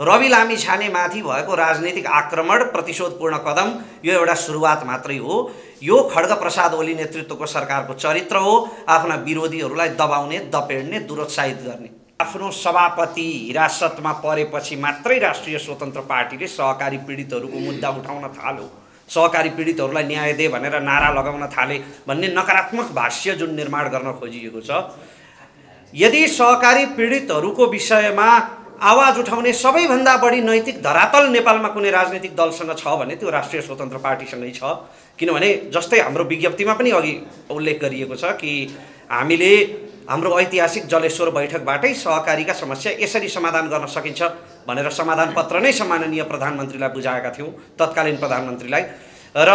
रवि लामी छानेमाथि भएको राजनीतिक आक्रमण प्रतिशोधपूर्ण कदम यो एउटा सुरुवात मात्रै हो। यो खड्ग प्रसाद ओली नेतृत्वको सरकारको चरित्र हो। आफ्ना विरोधीहरूलाई दबाउने दपेड्ने दुरोत्साहित गर्ने। आफ्नो सभापति हिरासतमा परेपछि मात्रै राष्ट्रिय स्वतन्त्र पार्टीले सहकारी पीडितहरूको मुद्दा उठाउन थाल्यो। सहकारी पीडितहरूलाई न्याय दे भनेर नारा लगाउन थाले भन्ने नकारात्मक भाष्य जुन निर्माण गर्न खोजिएको छ। यदि सहकारी पीडितहरूको विषयमा आवाज उठाउने सबैभन्दा बढी नैतिक धरातल नेपालमा कुनै राजनीतिक दलसँग छ भने त्यो राष्ट्रिय स्वतन्त्र पार्टीसँगै छ। किनभने जस्तै हाम्रो विज्ञप्तिमा पनि अघि उल्लेख गरिएको छ कि हामीले हाम्रो ऐतिहासिक जलेश्वर बैठकबाटै सहकारीका समस्या यसरी समाधान गर्न सकिन्छ भनेर समाधान पत्र नै सम्माननीय प्रधानमन्त्रीलाई बुझाएका थियौँ तत्कालीन प्रधानमन्त्रीलाई। र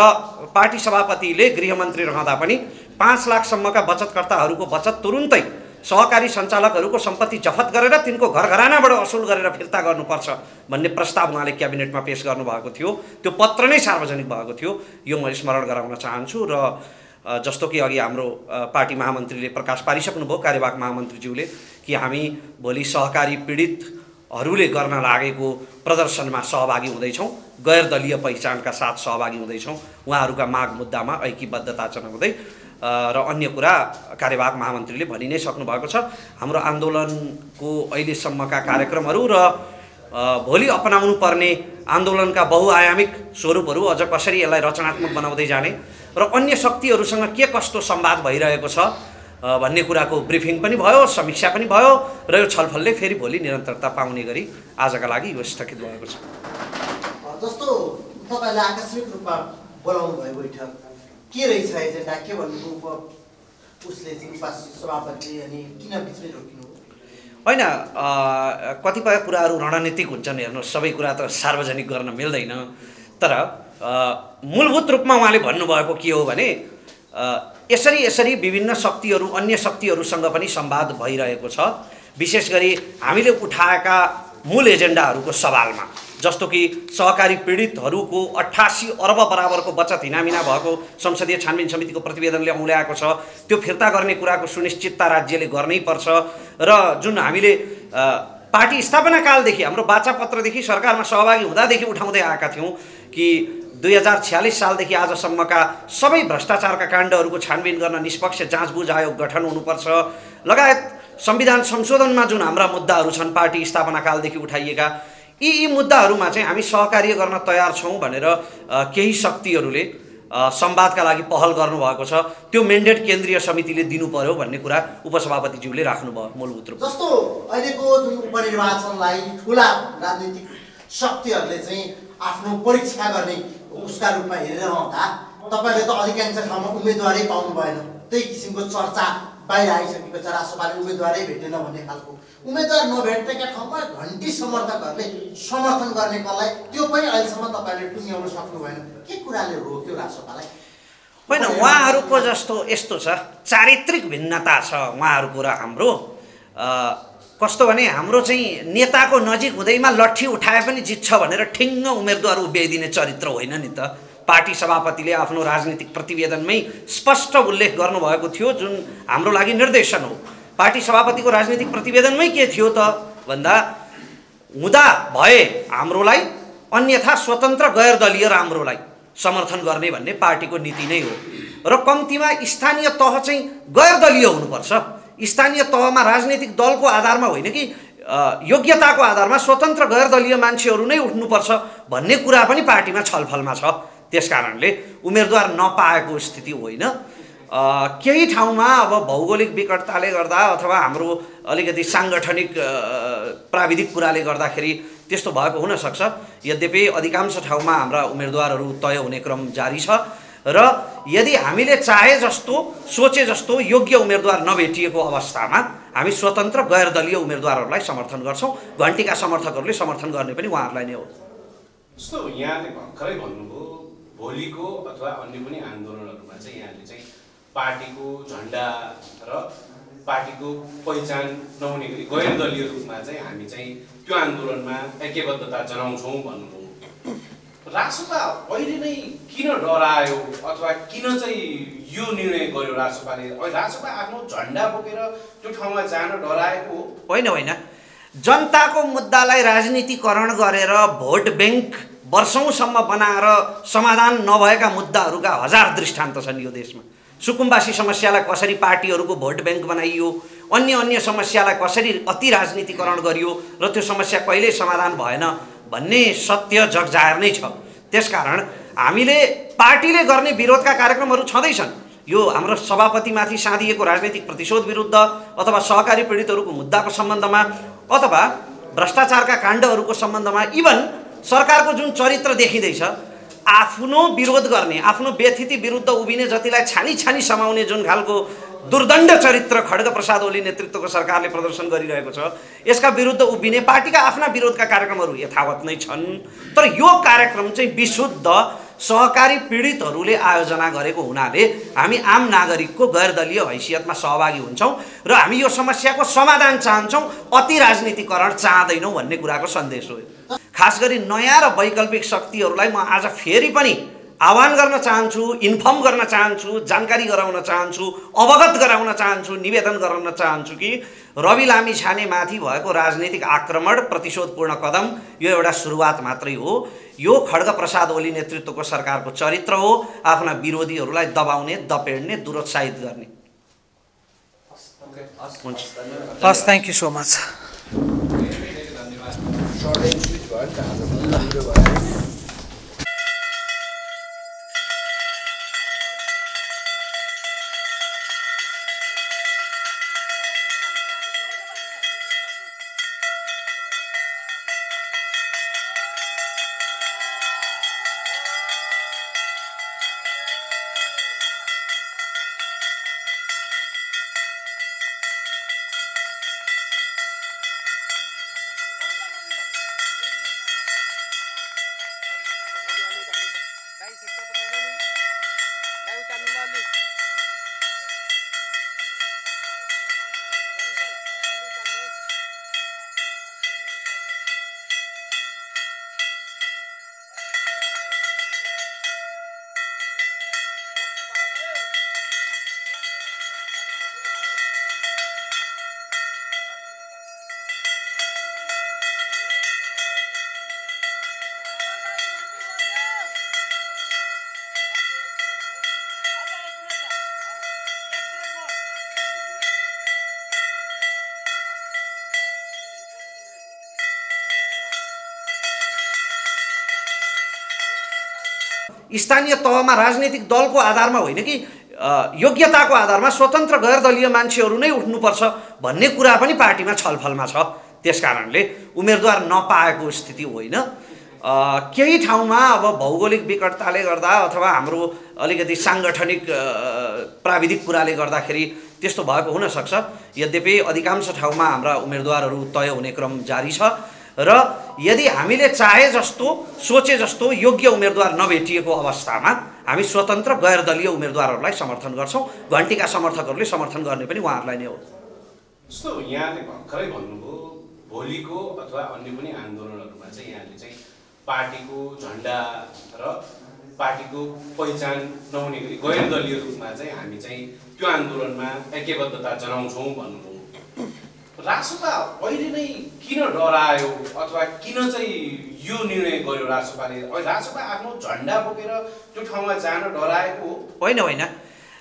पार्टी सभापतिले गृहमन्त्री रहँदा पनि पाँच लाखसम्मका बचतकर्ताहरूको बचत तुरुन्तै सहकारी सञ्चालकहरूको सम्पत्ति जफत गरेर तिनको घर घरानाबाट असुल गरेर फिर्ता गर्नुपर्छ भन्ने प्रस्ताव उहाँले क्याबिनेटमा पेस गर्नुभएको थियो। त्यो पत्र नै सार्वजनिक भएको थियो। यो म स्मरण गराउन चाहन्छु र जस्तो कि अघि हाम्रो पार्टी महामन्त्रीले प्रकाश पारिसक्नुभयो कार्यवाहक महामन्त्रीज्यूले कि हामी भोलि सहकारी पीडितहरूले गर्न लागेको प्रदर्शनमा सहभागी हुँदैछौँ गैर दलीय पहिचानका साथ सहभागी हुँदैछौँ। उहाँहरूका माग मुद्दामा ऐक्यबद्धता जनाउँदै र अन्य कुरा कार्यवाहक महामन्त्रीले भनि नै सक्नुभएको छ। हाम्रो आन्दोलनको अहिलेसम्मका कार्यक्रमहरू र भोलि अपनाउनु पर्ने आन्दोलनका बहुआयामिक स्वरूपहरू अझ कसरी यसलाई रचनात्मक बनाउँदै जाने र अन्य शक्तिहरूसँग के कस्तो संवाद भइरहेको छ भन्ने कुराको ब्रिफिङ पनि भयो समीक्षा पनि भयो र यो छलफलले फेरि भोलि निरन्तरता पाउने गरी आजका लागि यो स्थगित भएको छ। जस्तो तपाईँले आकस्मिक रूपमा बोलाउनु भयो बैठक के रहेछ एजेन्डा के भन्नुभयो उसले चाहिँ सभापतिले अनि किन बिचमै रोकिनु होइन कतिपय कुराहरू रणनीतिक हुन्छन् हेर्नुहोस् सबै कुरा त सार्वजनिक गर्न मिल्दैन। तर मूलभूत रूपमा उहाँले भन्नुभएको के हो भने यसरी यसरी विभिन्न शक्तिहरू अन्य शक्तिहरूसँग पनि संवाद भइरहेको छ। विशेष गरी हामीले उठाएका मूल एजेन्डाहरूको सवालमा। जस्तो कि सहकारी पीडितहरूको अठासी अर्ब बराबरको बचत हिनामिना भएको संसदीय छानबिन समितिको प्रतिवेदनले औँल्याएको छ। त्यो फिर्ता गर्ने कुराको सुनिश्चितता राज्यले गर्नै पर्छ। र जुन हामीले पार्टी स्थापना कालदेखि हाम्रो बाचापत्रदेखि सरकारमा सहभागी हुँदादेखि उठाउँदै आएका थियौँ कि दुई हजार छ्यालिस सालदेखि आजसम्मका सबै भ्रष्टाचारका काण्डहरूको छानबिन गर्न निष्पक्ष जाँचबुझ आयोग गठन हुनुपर्छ। लगायत संविधान संशोधनमा जुन हाम्रा मुद्दाहरू छन् पार्टी स्थापना कालदेखि उठाइएका यी यी मुद्दाहरूमा चाहिँ हामी सहकार्य गर्न तयार छौँ भनेर केही शक्तिहरूले संवादका लागि पहल गर्नुभएको छ। त्यो मेन्डेट केन्द्रीय समितिले दिनु पर्यो भन्ने कुरा उपसभापतिज्यूले राख्नुभयो मूलभूत रूपमा। जस्तो अहिलेको जुन उपनिर्वाचनलाई ठुला राजनीतिक शक्तिहरूले चाहिँ आफ्नो परीक्षा गर्ने उसका रूपमा हेरेर आउँदा तपाईँले त अधिकांश ठाउँमा उम्मेदवारै पाउनु भएन त्यही किसिमको चर्चा बाहिर आइसकेको राष्ट्रपाले उम्मेदवारै भेटेन भन्ने खालको। उम्मेदवार नभेटेका ठाउँमा घन्टी समर्थकहरूले समर्थन गर्ने कसलाई त्यो पनि अहिलेसम्म तपाईँले टुङ्ग्याउन सक्नु भएन। के कुराले रोक्यो राष्ट्रपालाई होइन उहाँहरूको जस्तो यस्तो छ चारित्रिक भिन्नता छ उहाँहरूको र हाम्रो। कस्तो भने हाम्रो चाहिँ नेताको नजिक हुँदैमा लट्ठी उठाए पनि जित्छ भनेर ठिङ्ग उम्मेदवार उभ्याइदिने चरित्र होइन नि त। पार्टी सभापतिले आफ्नो राजनीतिक प्रतिवेदनमै स्पष्ट उल्लेख गर्नुभएको थियो जुन हाम्रो लागि निर्देशन हो। पार्टी सभापतिको राजनीतिक प्रतिवेदनमै के थियो त? भन्दा हुँदा भए हाम्रोलाई अन्यथा स्वतन्त्र गैर दलीय राम्रोलाई समर्थन गर्ने भन्ने पार्टीको नीति नै हो। र कम्तीमा स्थानीय तह चाहिँ गैर दलीय हुनुपर्छ। स्थानीय तहमा राजनीतिक दलको आधारमा होइन कि योग्यताको आधारमा स्वतन्त्र गैर दलीय मान्छेहरू नै उठ्नुपर्छ भन्ने कुरा पनि पार्टीमा छलफलमा छ। त्यस कारणले उम्मेदवार नपाएको स्थिति होइन। केही ठाउँमा अब भौगोलिक विकटताले गर्दा अथवा हाम्रो अलिकति साङ्गठनिक प्राविधिक कुराले गर्दाखेरि त्यस्तो भएको हुनसक्छ। यद्यपि अधिकांश ठाउँमा हाम्रा उम्मेदवारहरू तय हुने क्रम जारी छ र यदि हामीले चाहे जस्तो सोचे जस्तो योग्य उम्मेदवार नभेटिएको अवस्थामा हामी स्वतन्त्र गैर दलीय उम्मेदवारहरूलाई समर्थन गर्छौँ। घन्टीका समर्थकहरूले समर्थन गर्ने पनि उहाँहरूलाई नै हो। जस्तो यहाँले भर्खरै भन्नुभयो भोलिको अथवा अन्य कुनै आन्दोलनहरूमा चाहिँ यहाँले चाहिँ पार्टीको झन्डा र पार्टीको पहिचान नहुने गरी गैर दलीय रूपमा चाहिँ हामी चाहिँ त्यो आन्दोलनमा ऐक्यबद्धता जनाउँछौँ भन्नुभयो। रासोपा अहिले नै किन डरायो अथवा किन चाहिँ यो निर्णय गर्यो रासोपाले? रासोपा आफ्नो झन्डा बोकेर त्यो ठाउँमा जान डराएको होइन होइन। जनताको मुद्दालाई राजनीतिकरण गरेर भोट ब्याङ्क वर्षौँसम्म बनाएर समाधान नभएका मुद्दाहरूका हजार दृष्टान्त छन् यो देशमा। सुकुम्बासी समस्यालाई कसरी पार्टीहरूको भोट ब्याङ्क बनाइयो अन्य अन्य समस्यालाई कसरी अति राजनीतिकरण गरियो र त्यो समस्या कहिल्यै समाधान भएन भन्ने सत्य जगजाहेर नै छ। त्यसकारण हामीले पार्टीले गर्ने विरोधका कार्यक्रमहरू छँदैछन्। यो हाम्रो सभापतिमाथि साँधिएको राजनैतिक प्रतिशोध विरुद्ध अथवा सहकारी पीडितहरूको मुद्दाको सम्बन्धमा अथवा भ्रष्टाचारका काण्डहरूको सम्बन्धमा इभन सरकारको जुन चरित्र देखिँदैछ आफ्नो विरोध गर्ने आफ्नो व्यथिति विरुद्ध उभिने जतिलाई छानी छानी समाउने जुन खालको दुर्दण्ड चरित्र खड्ग प्रसाद ओली नेतृत्वको सरकारले प्रदर्शन गरिरहेको छ यसका विरुद्ध उभिने पार्टीका आफ्ना विरोधका कार्यक्रमहरू यथावत नै छन् तर यो कार्यक्रम चाहिँ विशुद्ध सहकारी पीडितहरूले आयोजना गरेको हुनाले हामी आम नागरिकको गैर दलीय हैसियतमा सहभागी हुन्छौँ र हामी यो समस्याको समाधान चाहन्छौँ अति राजनीतिकरण चाहँदैनौँ भन्ने कुराको सन्देश हो। खास गरी नयाँ र वैकल्पिक शक्तिहरूलाई म आज फेरि पनि आह्वान गर्न चाहन्छु इन्फर्म गर्न चाहन्छु जानकारी गराउन चाहन्छु अवगत गराउन चाहन्छु निवेदन गराउन चाहन्छु कि रवि लामी छानेमाथि भएको राजनीतिक आक्रमण प्रतिशोधपूर्ण कदम यो एउटा सुरुवात मात्रै हो। यो खड्ग प्रसाद ओली नेतृत्वको सरकारको चरित्र हो आफ्ना विरोधीहरूलाई दबाउने दपेड्ने दुरोत्साहित गर्ने। हस् thank you so much to an ta hasa da bayani स्थानीय तहमा राजनैतिक दलको आधारमा होइन कि योग्यताको आधारमा स्वतन्त्र गैर दलीय मान्छेहरू नै उठ्नुपर्छ भन्ने कुरा पनि पार्टीमा छलफलमा छ। त्यसकारणले उम्मेदवार नपाएको स्थिति होइन। केही ठाउँमा अब भौगोलिक विकटताले गर्दा अथवा हाम्रो अलिकति साङ्गठनिक प्राविधिक कुराले गर्दाखेरि त्यस्तो भएको हुनसक्छ यद्यपि अधिकांश ठाउँमा हाम्रा उम्मेदवारहरू तय हुने क्रम जारी छ। र यदि हामीले चाहे जस्तो सोचे जस्तो योग्य उम्मेदवार नभेटिएको अवस्थामा हामी स्वतन्त्र गैर दलीय उम्मेदवारहरूलाई समर्थन गर्छौँ। घन्टीका समर्थकहरूले समर्थन गर्ने पनि उहाँहरूलाई नै हो। जस्तो यहाँले भर्खरै भन्नुभयो भोलिको अथवा अन्य कुनै आन्दोलनहरूमा चाहिँ यहाँले चाहिँ पार्टीको झन्डा र पार्टीको पहिचान नहुने गरी गैर दलीय रूपमा चाहिँ हामी चाहिँ त्यो आन्दोलनमा ऐक्यबद्धता जनाउँछौँ भन्नुभयो। रासोपा अहिले नै किन डरायो अथवा किन चाहिँ यो निर्णय गर्यो रासोपाले? रासोपा आफ्नो झन्डा बोकेर त्यो ठाउँमा जान डराएको हो। होइन होइन।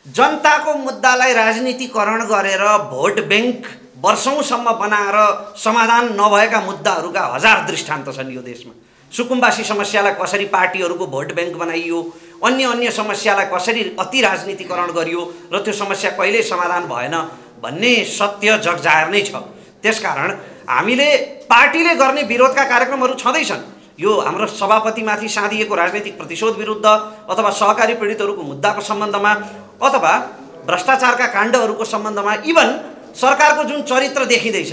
जनताको मुद्दालाई राजनीतिकरण गरेर भोट ब्याङ्क वर्षौँसम्म बनाएर समाधान नभएका मुद्दाहरूका हजार दृष्टान्त छन् यो देशमा। सुकुम्बासी समस्यालाई कसरी पार्टीहरूको भोट ब्याङ्क बनाइयो अन्य अन्य समस्यालाई कसरी अति राजनीतिकरण गरियो र त्यो समस्या कहिल्यै समाधान भएन भन्ने सत्य जगजाहेर नै छ। त्यसकारण हामीले पार्टीले गर्ने विरोधका कार्यक्रमहरू छँदैछन्। यो हाम्रो सभापतिमाथि साँधिएको राजनैतिक प्रतिशोध विरुद्ध अथवा सहकारी पीडितहरूको मुद्दाको सम्बन्धमा अथवा भ्रष्टाचारका काण्डहरूको सम्बन्धमा इभन सरकारको जुन चरित्र देखिँदैछ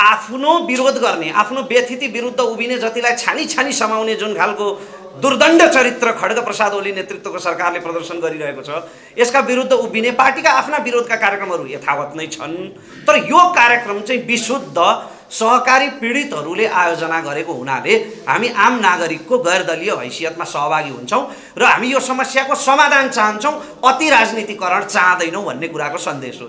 आफ्नो विरोध गर्ने आफ्नो व्यथिति विरुद्ध उभिने जतिलाई छानी छानी समाउने जुन खालको दुर्दण्ड चरित्र खड्ग प्रसाद ओली नेतृत्वको सरकारले प्रदर्शन गरिरहेको छ। यसका विरुद्ध उभिने पार्टीका आफ्ना विरोधका कार्यक्रमहरू यथावत नै छन्। तर यो कार्यक्रम चाहिँ विशुद्ध सहकारी पीडितहरूले आयोजना गरेको हुनाले हामी आम नागरिकको गैर दलीय हैसियतमा सहभागी हुन्छौँ र हामी यो समस्याको समाधान चाहन्छौँ। अति राजनीतिकरण चाहँदैनौँ भन्ने कुराको सन्देश हो।